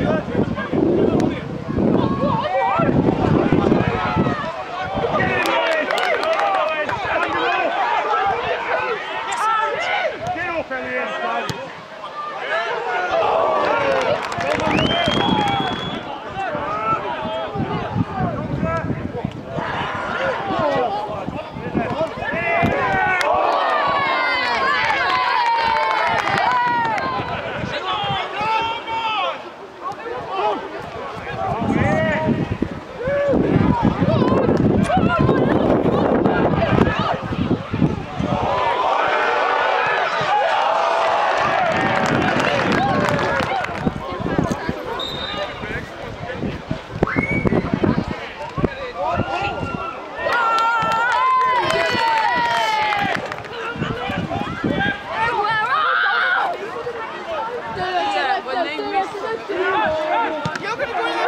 Good. Go